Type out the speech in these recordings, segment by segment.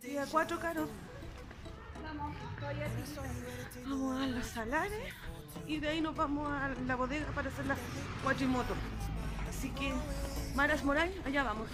Día 4, Caro. Vamos, estoy Vamos a los salares y de ahí nos vamos a la bodega para hacer la cuatrimoto. Así que, Maras Moray, allá vamos.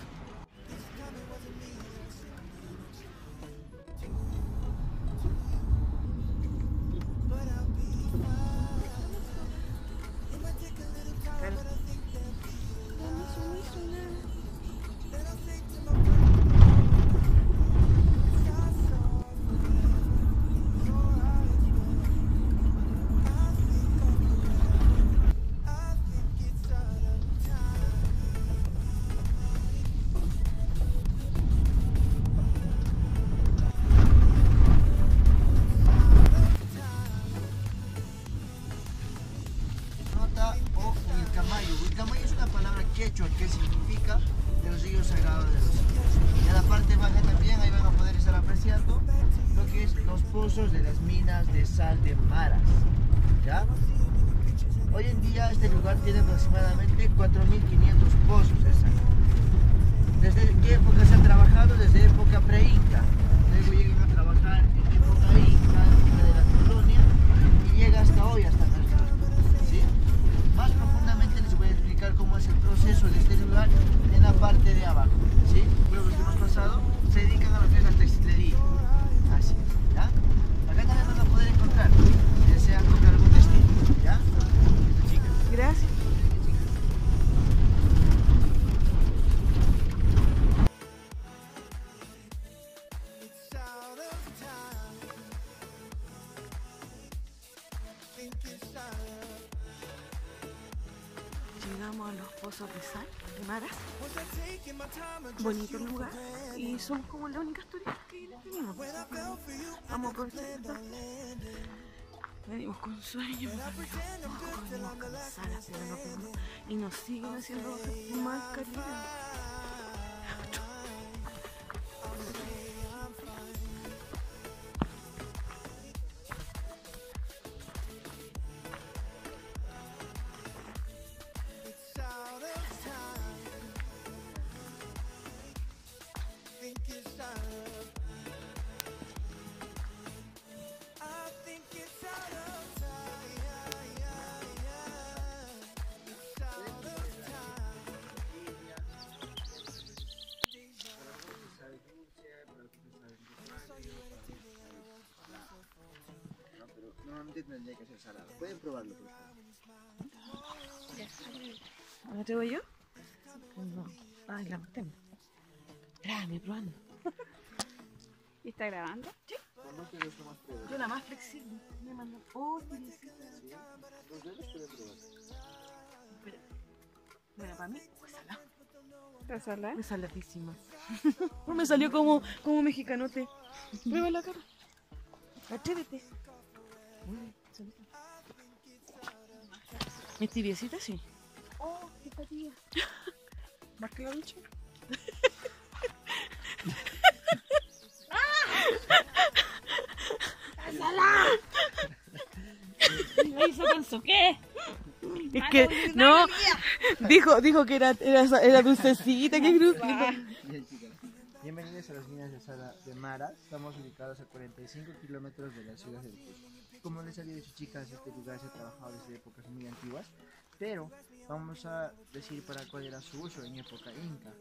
Proceso de este lugar en la parte de abajo. ¿sí? Luego que hemos pasado, se dedican a lo que es la textilería. Así ¿ya? Acá también van a poder encontrar, si desean comprar algún textil, ¿ya? Gracias. Bonito lugar. Y somos como las únicas turistas que venimos. Vamos esto. Venimos con sueño, venimos cansadas, pero no. Y nos siguen haciendo más cariño. Pueden probarlo, por favor. ¿Ahora te voy yo? No. Ay, la tengo. Espérame, probando. ¿Y está grabando? ¿Cómo te probar? Yo la más flexible. Me mandan. Oh, tibiecita. ¿Sí? Espera. Bueno, para mí, pues salado. ¿Está sola? Me saladísima. me salió como, como mexicanote. Prueba la cara. Atrévete. Uy, ¿Es tibiecita? Sí. Oh, qué patilla. ¿Más que la bicha? ¿Me hizo con su qué? Es que, no, dijo, dijo que era, era, era dulcecita. Bienvenidos a las minas de Sala de Mara. Estamos ubicados a 45 kilómetros de la ciudad del Cusco. Como les había dicho, chicas, este lugar se ha trabajado desde épocas muy antiguas, pero vamos a decir para cuál era su uso en época inca.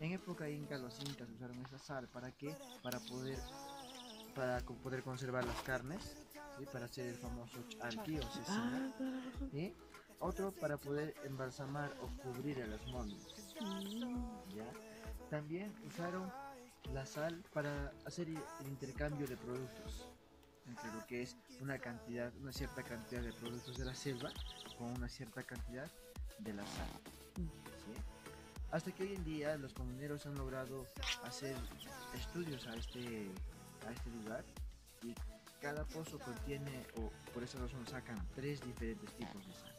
En época inca, los incas usaron esa sal para qué? Para poder para poder conservar las carnes, ¿sí? para hacer el famoso charqui o cecina, y otro para poder embalsamar o cubrir a las momias. ¿ya? También usaron la sal para hacer el intercambio de productos entre lo que es una cantidad, una cierta cantidad de productos de la selva con una cierta cantidad de la sal. ¿sí? Hasta que hoy en día los comuneros han logrado hacer estudios a este, a este lugar y cada pozo contiene, o por esa razón sacan tres diferentes tipos de sal.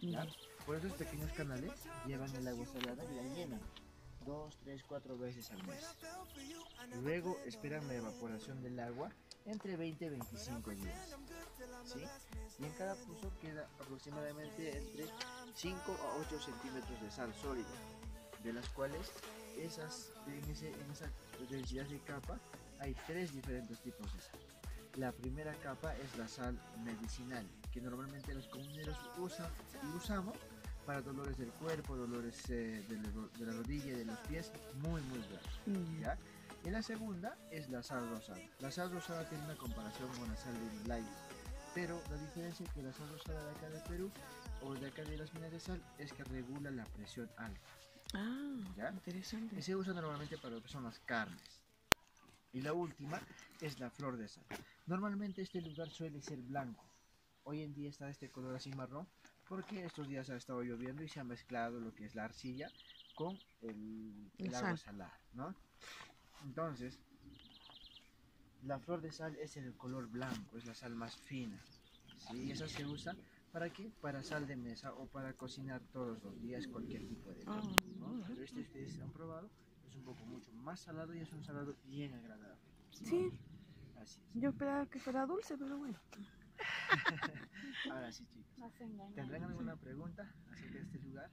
¿ya? Por esos pequeños canales llevan el agua salada y la llenan dos, tres, cuatro veces al mes. Luego esperan la evaporación del agua entre 20 y 25 días. ¿sí? Y en cada pozo queda aproximadamente entre 5 a 8 centímetros de sal sólida, de las cuales esas, en, ese- en esa densidad de capa hay tres diferentes tipos de sal. La primera capa es la sal medicinal, que normalmente los comuneros usan y usamos para dolores del cuerpo, dolores eh, de, la, de la rodilla y de los pies, muy muy graves. Mm. ¿ya? Y la segunda es la sal rosada. La sal rosada tiene una comparación con la sal de Himalaya, pero la diferencia que la sal rosada de acá de Perú o de acá de las minas de sal es que regula la presión alta. Ah, ¿Ya? interesante. Y se usa normalmente para lo que son las carnes. Y la última es la flor de sal. Normalmente este lugar suele ser blanco. Hoy en día está de este color así marrón porque estos días ha estado lloviendo y se ha mezclado lo que es la arcilla con el, el La agua sal. salada, ¿no? Entonces, la flor de sal es el color blanco, es la sal más fina. ¿sí? Y esa se usa para qué? Para sal de mesa o para cocinar todos los días cualquier tipo de Ah, plato, ¿no? ah. Pero este ustedes han probado, es un poco mucho más salado y es un salado bien agradable. Sí, Así es. yo esperaba que fuera dulce, pero bueno. Ahora sí, chicos. ¿Tendrán alguna pregunta acerca de este lugar?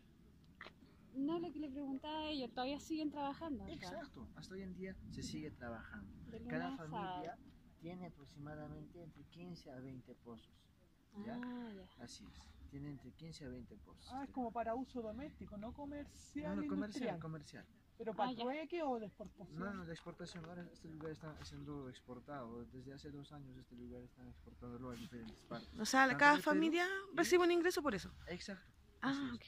No, lo que le preguntaba a ellos, todavía siguen trabajando acá. Exacto, hasta hoy en día se sigue trabajando. Cada familia tiene aproximadamente entre 15 a 20 pozos. ¿ya? Ah, ya. Así es, tiene entre 15 a 20 pozos. Ah, es como para uso doméstico, no comercial. No, no, comercial, industrial. comercial. Pero para Ah, ya. trueque o de exportación. No, no, de exportación. Ahora este lugar está siendo exportado. Desde hace dos años este lugar está exportándolo a diferentes partes. O sea, Tanto cada familia recibe un ingreso por eso. Exacto. Ah, ok.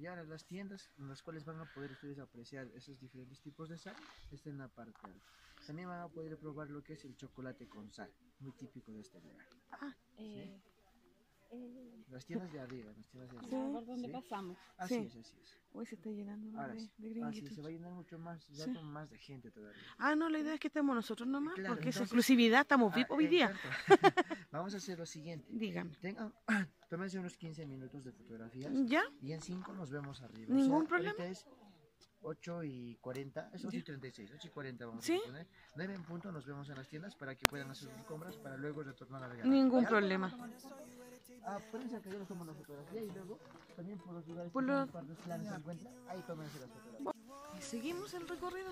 Y ahora las tiendas en las cuales van a poder ustedes apreciar esos diferentes tipos de sal están en la parte alta. También van a poder probar lo que es el chocolate con sal, muy típico de este lugar. Ah, Eh, eh, Las tiendas de arriba, las tiendas de ya, arriba. ¿Por dónde ¿sí? pasamos? Así Sí. es, así es. uy, se está llenando Ahora de, de Así gringuitos. se va a llenar mucho más, ya Sí. con más de gente todavía. Ah, no, la idea es que estemos nosotros nomás, Claro, porque es entonces- exclusividad, estamos Ah, VIP hoy día. Vamos a hacer lo siguiente. Dígame. Tengan, tómense unos 15 minutos de fotografías ¿Ya? y en 5 nos vemos arriba. Ningún O sea, problema. ahorita es 8 y 40, es 8 y 36, 8 y 40 vamos ¿Sí? a poner. 9 en punto nos vemos en las tiendas para que puedan hacer sus compras para luego retornar al garaje. Ningún ¿Ya? problema. Ah, pueden sacar, yo les tomo la fotografía y luego también por los lugares Por que los- planas se encuentran, ahí tómense las fotografías. Y seguimos el recorrido.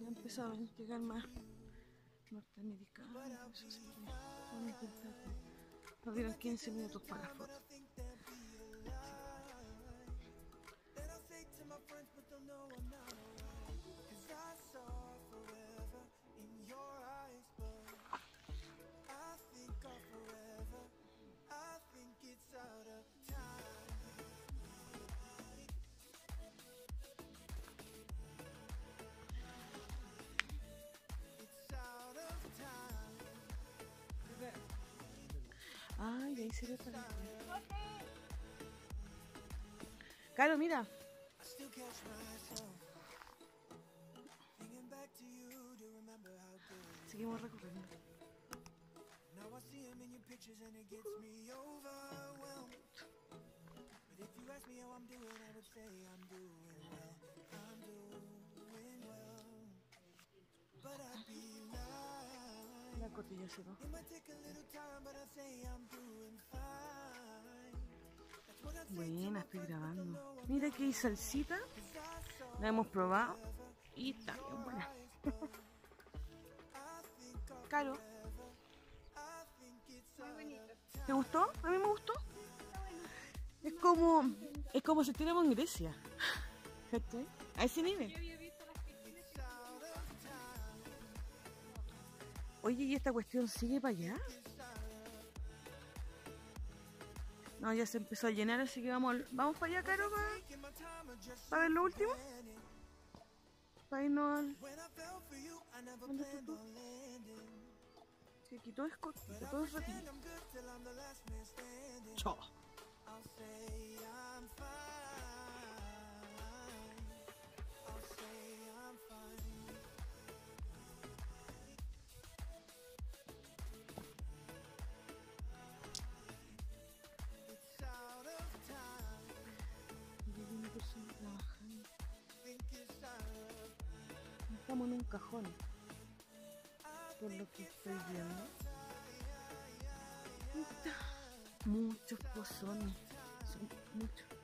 Ya empezaron a llegar más norteamericanos. que vamos a intentar que Nos dieron 15 minutos para la foto. Ay, ahí se ve para Claro, mira. Seguimos recorriendo. Buena, estoy grabando. Mira que hay salsita. La hemos probado. Y está bien buena. Caro. ¿Te gustó? A mí me gustó. Es como, es como si estuviéramos en Grecia. A ese nivel. Oye, ¿y esta cuestión sigue para allá? No, ya se empezó a llenar, así que vamos, vamos para allá, Caro, para, ver lo último. Para irnos al... ¿Dónde tú? Sí, aquí todo es. Chao. Cajón. Por lo que estoy viendo. Muchos pozones. Son muchos.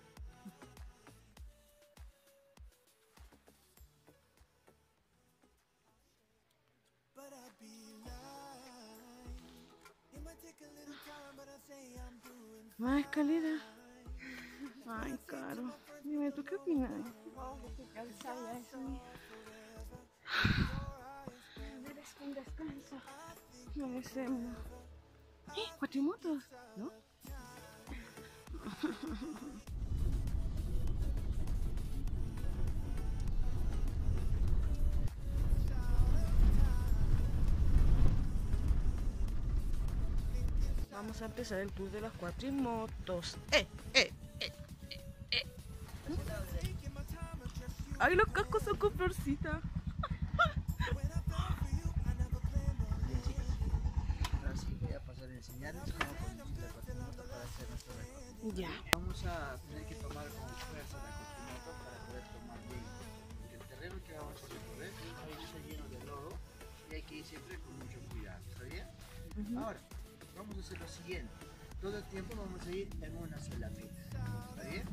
Descanso. Merecemos. ¡Eh! Cuatrimotos, ¿no? Vamos a empezar el tour de las cuatrimotos. ¡Eh! ¡Eh! ¡Eh! ¡Eh! ¡Eh! ¡Ay, los cascos son con florcita! Bien, chicas. Ahora sí voy a pasar a enseñarles cómo conducir la cuatrimoto para hacer nuestro recorrido. Ya. Vamos a tener que tomar con fuerza la cuatrimoto para poder tomar bien. El terreno que vamos a recorrer a veces está lleno de lodo y hay que ir siempre con mucho cuidado, ¿está bien? Ahora, vamos a hacer lo siguiente. Todo el tiempo vamos a ir en una sola fila. ¿Está bien?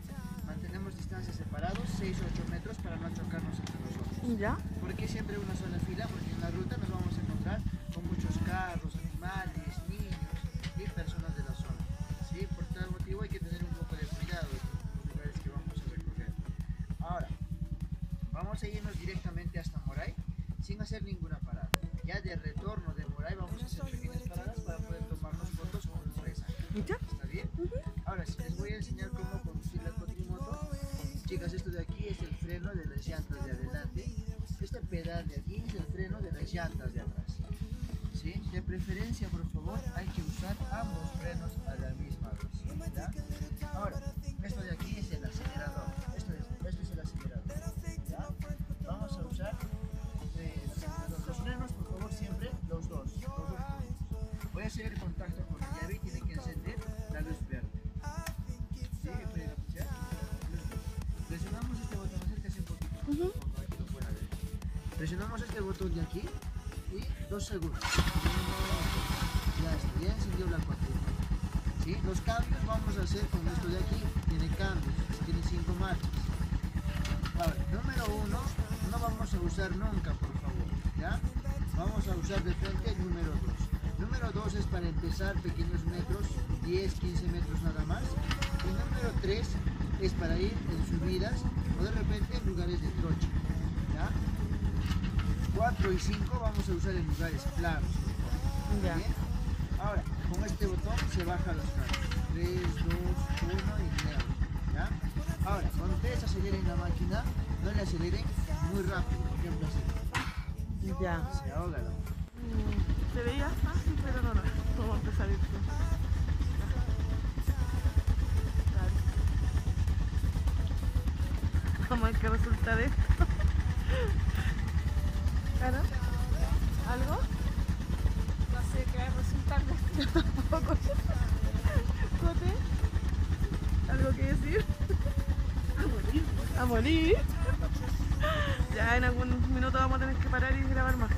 Mantenemos distancias separados, 6 o 8 metros para no chocarnos entre nosotros. ¿Ya? ¿Por qué siempre una sola fila? Porque en la ruta nos vamos a encontrar con muchos carros, hacer ninguna parada. Ya de retorno de Moray vamos a hacer pequeñas paradas para poder tomarnos fotos con. ¿Ya? ¿Está bien? Ahora sí, les voy a enseñar cómo conducir la cuatrimoto. Chicas, esto de aquí es el freno de las llantas de adelante. Este pedal de aquí es el freno de las llantas de atrás. ¿Sí? De preferencia, por favor, hay que usar ambos frenos a la misma vez. ¿ya? Ahora, esto de aquí es el acelerador. Esto es, esto es el acelerador. Hacer el contacto con la llave y tiene que encender la luz verde. ¿Sí? Presionamos este botón, acérquese un poquito lo pueda ver. Presionamos este botón de aquí y dos segundos. Ya está, ya encendió la cuatrimoto. ¿Sí? Los cambios vamos a hacer con esto de aquí. Tiene cambios, tiene cinco marchas. Ahora, número uno, no vamos a usar nunca, por favor. ¿Ya? Vamos a usar de frente el número 2. Número 2 es para empezar pequeños metros, 10, 15 metros nada más. Y número 3 es para ir en subidas o de repente en lugares de trocha. ¿Ya? 4 y 5 vamos a usar en lugares planos. Ya. ¿Bien? Ahora, con este botón se baja los carros. 3, 2, 1 y neutro. ¿Ya? Ahora, cuando ustedes aceleren la máquina, no le aceleren muy rápido, por ejemplo así. Ya. Se ahoga la máquina. Se veía fácil, pero no, no. Vamos a empezar esto. Claro. Vamos a ver qué resulta de esto. ¿Claro? ¿Algo? No sé qué va a resultar de esto. ¿Cote? ¿Algo que decir? A morir. A morir. Ya en algún minuto vamos a tener que parar y grabar más.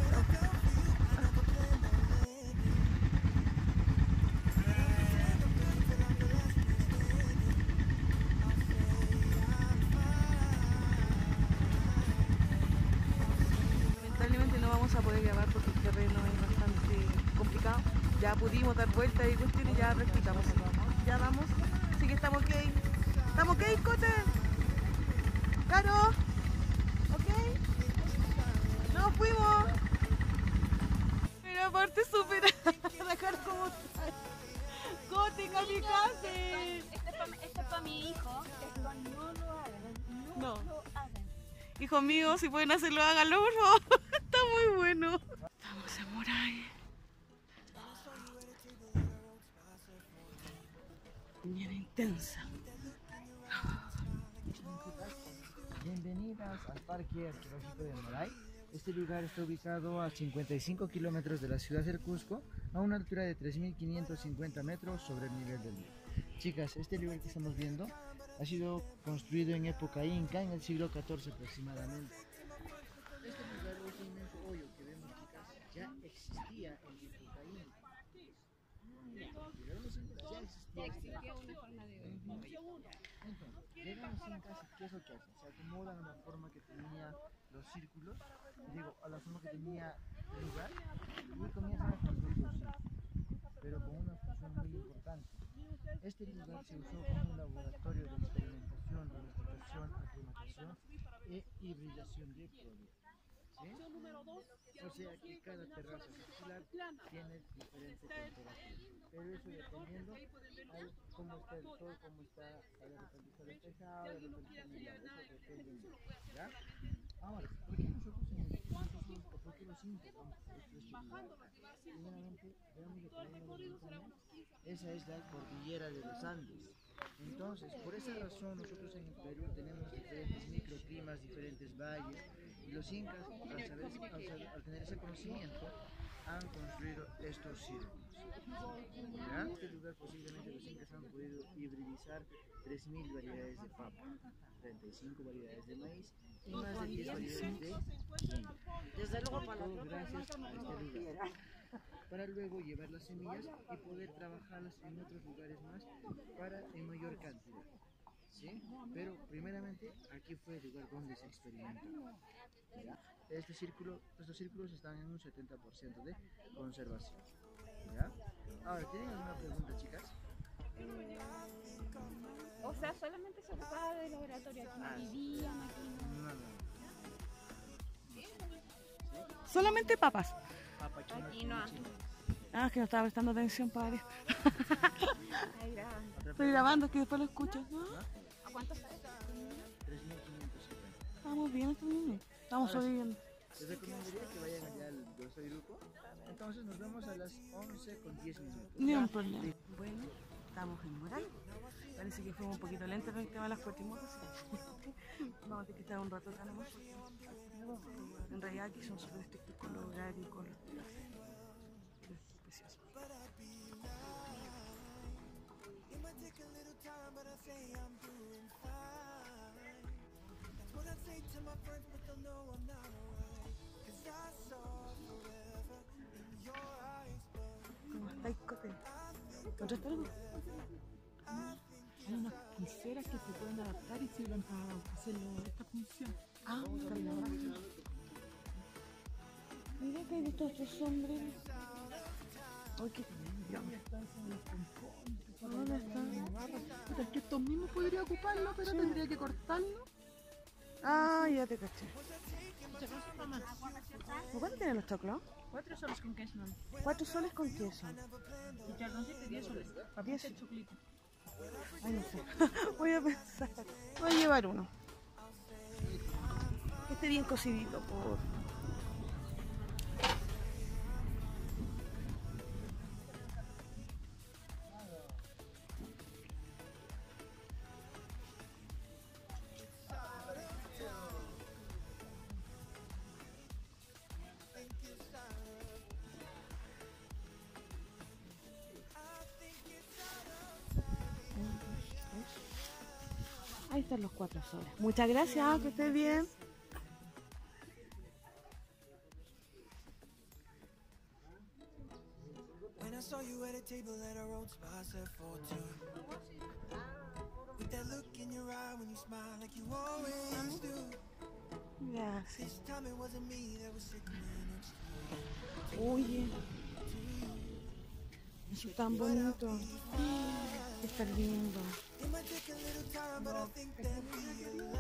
¿Caro? ¿Ok? ¡Nos fuimos! Pero aparte supera dejar como está. ¡Cote, kamikaze! Este es para este es pa mi hijo. Esto no lo hagan. No, No. lo hagan. Hijos míos, si pueden hacerlo, háganlo, por favor. Está muy bueno. Estamos en Moray. Bien intensa. Al Parque Arqueológico de Moray. Este lugar está ubicado a 55 kilómetros de la ciudad del Cusco, a una altura de 3.550 metros sobre el nivel del mar. Chicas, este lugar que estamos viendo ha sido construido en época inca, en el siglo XIV aproximadamente. Este lugar, este inmenso hoyo que vemos, chicas, ya existía en época inca. Ya existía. este lugar. Entonces, llegan los incas y ¿qué es lo que hacen? Se acomodan a la forma que tenía los círculos, digo, a la forma que tenía el lugar y comienzan a construir los círculos. pero con una función muy importante. Este lugar se usó como un laboratorio de experimentación, domesticación, aclimatación e hibridación de productos. ¿sí? O sea que cada terraza circular tiene diferente temperatura. Pero eso dependiendo a cómo está el sol, cómo está de repente está despejado, de repente nublado. Eso depende. ¿Ya? Ahora, ¿por qué nosotros en el o por qué los incas vamos a? Primeramente, veamos que. Esa es la cordillera de los Andes. Entonces, por esa razón nosotros en el Perú tenemos diferentes microclimas, diferentes valles, y los incas, al, saber- al saber- al tener ese conocimiento, han construido estos círculos. En este lugar posiblemente los incas han podido hibridizar 3.000 variedades de papa, 35 variedades de maíz y más de 10 variedades de. Desde luego para Todo gracias a este lugar. Para luego llevar las semillas y poder trabajarlas en otros lugares más para en mayor cantidad. ¿Sí? Pero primeramente aquí fue el lugar donde se experimentó. ¿ya? Este círculo, estos círculos están en un 70% de conservación. ¿ya? Ahora, ¿tienen alguna pregunta, chicas? O sea, solamente se ocupaba de laboratorio. Aquí Ah, aquí no. No, no. Solamente papas. Papa, quinoa, Quinoa. Ah, es que no estaba prestando atención, padre. Estoy grabando, que después lo escucho. ¿no? ¿A cuánto sale? 3.550. Estamos bien, estamos bien. Estamos Ahora sí. sobreviviendo. Les recomendaría que vayan allá al Grosso Grupo. Entonces nos vemos a las 11 con 10 minutos. Ni un problema. Bueno, estamos en Moral. Parece que fuimos un poquito lentos con el tema de las cuatrimotos. Vamos a tener que estar un rato acá nomás. En realidad aquí son súper estrictos con los horarios y con los es precioso. ¿Cómo estáis, Cote? ¿Encontraste algo? Hay unas pulseras que se pueden adaptar y sirven para hacer esta función. Ah. Mira que hay de estos otros sombreros. Ay, qué ¿Dónde están? Puta, es que estos mismos podría ocuparlo, pero tendría que cortarlo. Ah, ya te caché. ¿Cuánto tienen los choclos? Cuatro soles con queso. Cuatro soles con queso. Y carboncito, diez soles. Diez. el chocolito. Ay, no sé. Voy a pensar. Voy a llevar uno. Que esté bien cocidito, por. Gracias. This time it wasn't me that was sitting next to Oye. Eso es tan bonito. Está lindo.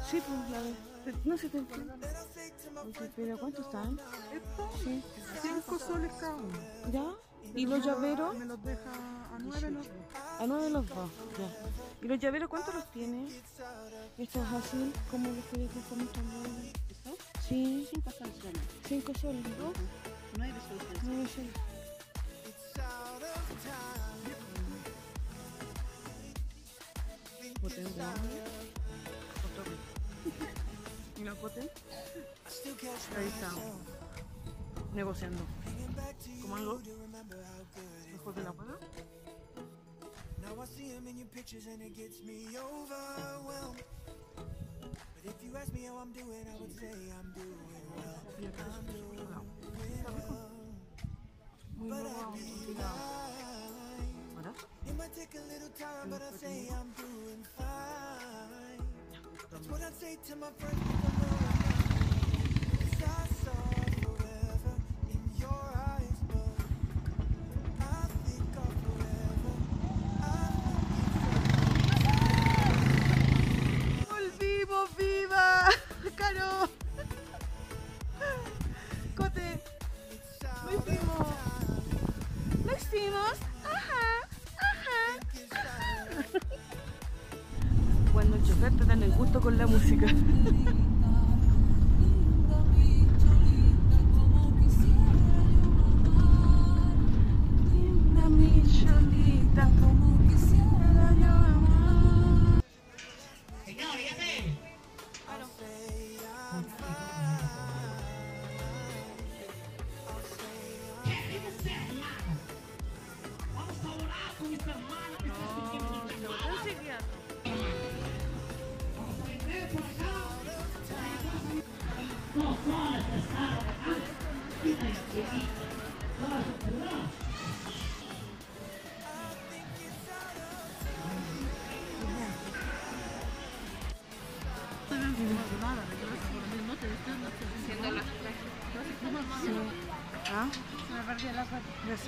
Sí, pues la verdad. No sé, te Oye, pero ¿cuántos están? Estos, Sí. cinco soles cada uno. ¿Ya? ¿Y los llaveros? Me los deja a nueve los A nueve los dos, ya. ¿Y los llaveros cuántos los tiene? Estos así, como los que dejan con mucho amor. Sí, Cinco soles soles. cinco soles, ¿no? Nueve soles. Nueve soles. Potente. ¿Y la potente? I still catch Ahí está. Negociando. thinking back to you ¿Cómo algo? to remember how good Mejor de la paga. Now I see him in your pictures and it gets me overwhelmed. But if you ask me how I'm doing, I would say I'm doing well. I'm doing well. Muy nuevo. ¿Ahora? It might take a little time, but I say I'm doing fine. That's what I'd say to my friends,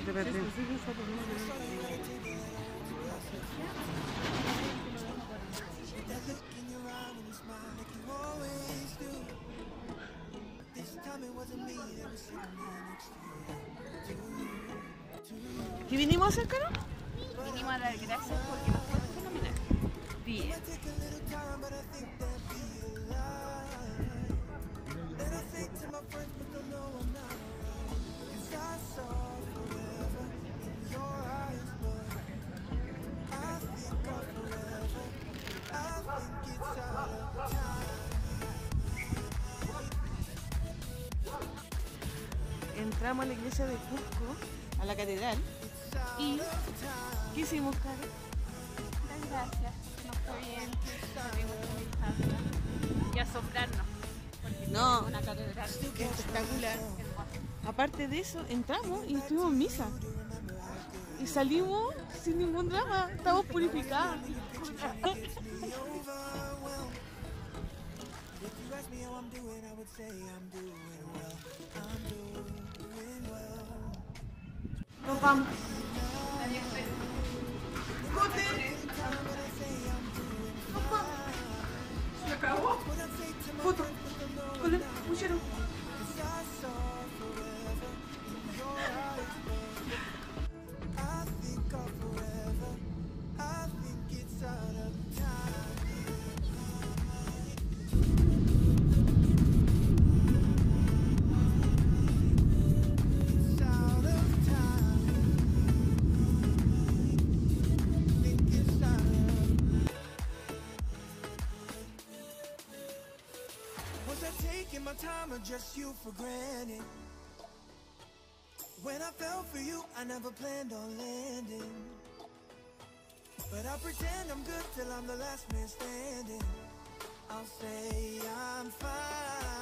Te perdió. ¿Qué vinimos a hacer, Caro? Iglesia de Cusco, a la catedral, y ¿qué hicimos, Caro? Dar gracias. Nos fue bien. Y asombrarnos. Porque No. una catedral Espectacular. hermosa. Aparte de eso, entramos y estuvimos en misa. Y salimos sin ningún drama, estamos purificadas. Nos vamos. Se just you for granted? When I fell for you, I never planned on landing. But I pretend I'm good till I'm the last man standing. I'll say I'm fine.